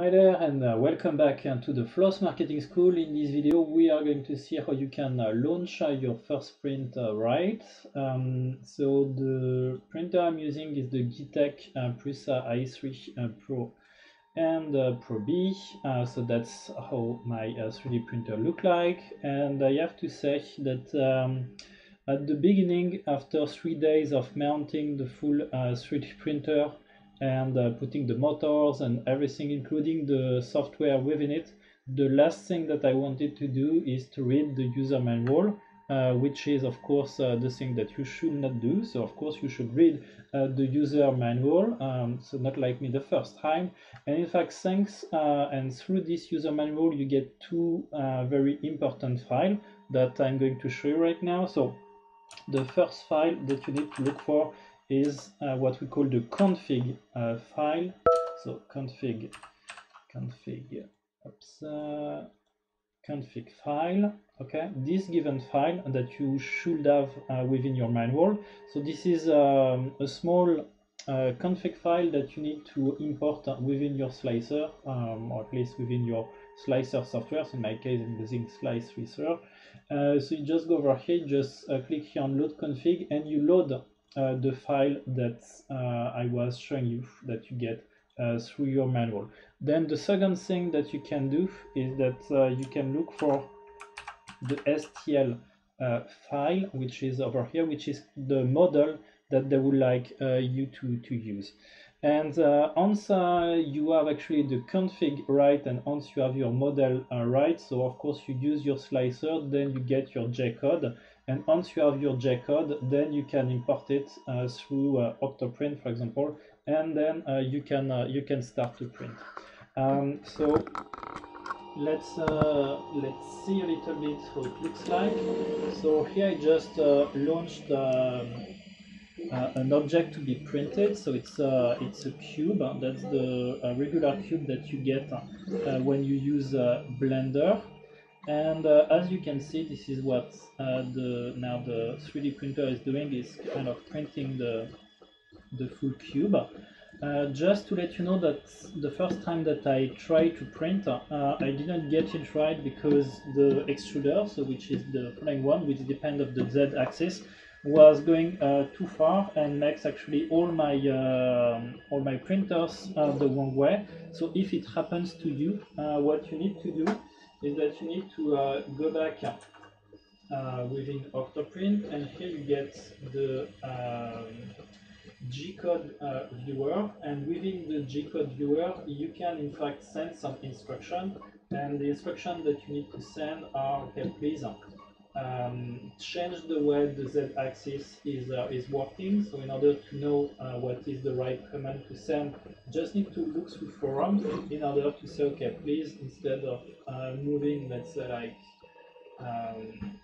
Hi there and uh, welcome back uh, to the Floss Marketing School. In this video we are going to see how you can uh, launch uh, your first print uh, right. Um, so the printer I'm using is the Geeetech uh, Prusa i3 uh, Pro and Pro B. So that's how my 3D printer look like and I have to say that um, at the beginning after three days of mounting the full 3D printer and uh, putting the motors and everything, including the software within it. The last thing that I wanted to do is to read the user manual, uh, which is of course uh, the thing that you should not do. So of course you should read uh, the user manual, um, so not like me the first time. And in fact, thanks uh, and through this user manual, you get two uh, very important files that I'm going to show you right now. So the first file that you need to look for is uh, what we call the config uh, file. So config, config, oops, uh, config file. Okay, this given file that you should have uh, within your manual. So this is um, a small uh, config file that you need to import within your slicer, um, or at least within your slicer software. So in my case, I'm using slicer. Uh, so you just go over here, just click here on load config, and you load uh, the file that uh, I was showing you that you get uh, through your manual. Then the second thing that you can do is that you can look for the STL uh, file, which is over here, which is the model that they would like uh, you to, to use. And uh, once you have actually the config right and once you have your model right, so of course you use your slicer, then you get your G-code and once you have your G-code, then you can import it uh, through uh, Octoprint, for example, and then uh, you can uh, you can start to print. Um, so let's uh, let's see a little bit how it looks like. So here I just uh, launched. Um, an object to be printed, so it's uh, it's a cube. That's the regular cube that you get when you use Blender. And uh, as you can see, this is what uh, the now the 3D printer is doing is kind of printing the the full cube. Uh, just to let you know that the first time that I tried to print, uh, I didn't get it right because the extruder, so which is the following one, which depends of the Z axis, was going uh, too far and makes actually all my uh, all my printers uh, the wrong way. So if it happens to you, what you need to do is that you need to uh, go back uh, within Octoprint and here you get the um, G-code uh, viewer and within the G-code viewer you can in fact send some instruction and the instruction that you need to send are okay please um, change the way the z-axis is uh, is working. So in order to know uh, what is the right command to send, just need to look through forums in order to say, okay, please, instead of uh, moving, let's say like, um,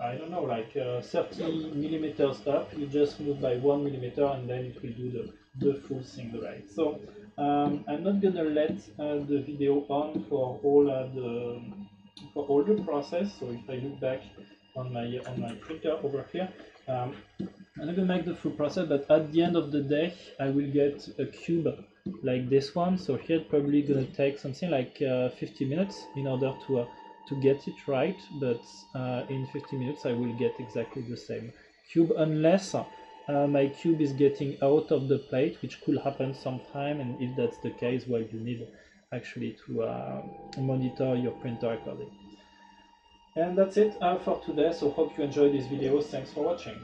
I don't know, like uh, 30 millimeters up, you just move by one millimeter and then it will do the, the full thing right. So um, I'm not gonna let uh, the video on for all uh, the the process. So if I look back on my on my printer over here, um, I'm not gonna make the full process, but at the end of the day, I will get a cube like this one. So here it's probably gonna take something like uh, 50 minutes in order to uh, to get it right. But uh, in 50 minutes, I will get exactly the same cube, unless uh, my cube is getting out of the plate, which could happen sometime. And if that's the case, well, you need actually to uh, monitor your printer accordingly. And that's it uh, for today, so hope you enjoyed this video, thanks for watching.